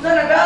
punto de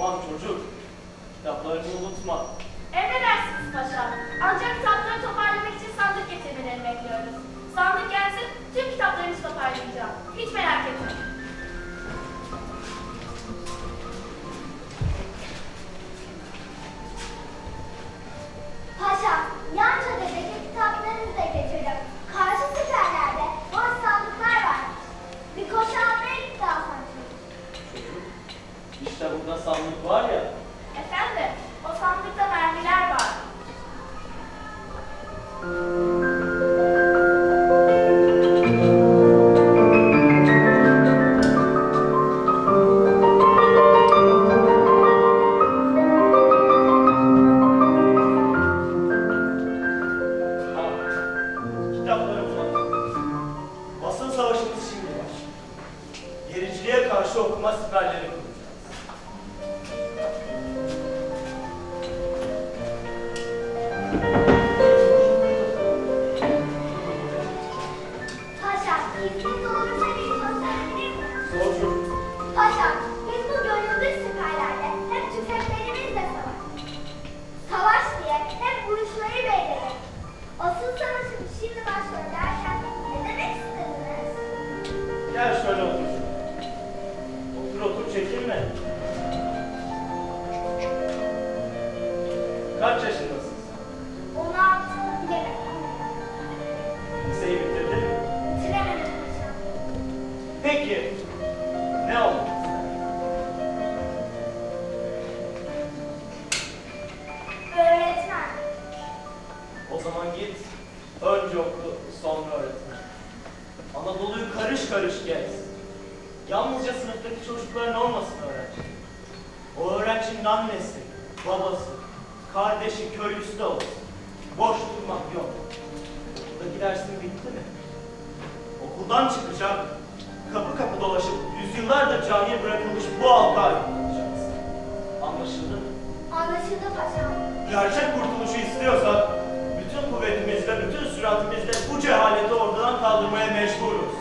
Aman çocuk, kitaplarını unutma. Emredersiniz paşam. Ancak kitapları toparlamak için sandık getirmelerini bekliyoruz. Sandık gelsin, But Bölümdeki dersim bitti mi? Okuldan çıkacak, kapı kapı dolaşıp yüzyıllardır cahil bırakılmış bu halka aydınlanacağız. Anlaşıldı mı? Anlaşıldı paşam. Gerçek kurtuluşu istiyorsak, bütün kuvvetimizle, bütün süratimizle bu cehaleti ortadan kaldırmaya mecburuz.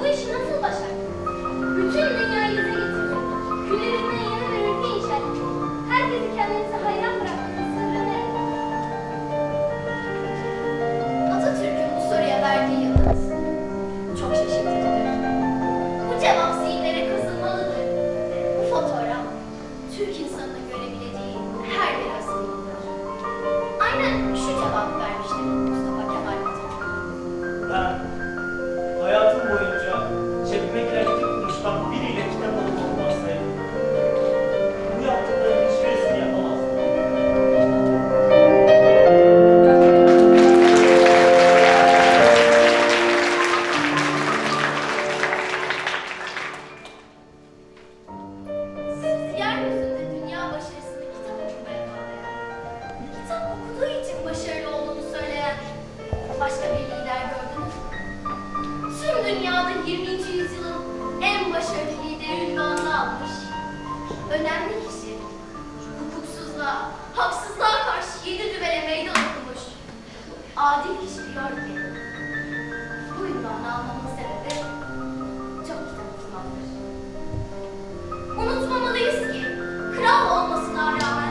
为什么这么想 на önemli kişi hukuksuzluğa, haksızlığa karşı yedi düvele meydan okumuş adil kişi diyor ki bu ünvanı almamın sebebi çok kitap okumaktır. Unutmamalıyız ki kral olmasına rağmen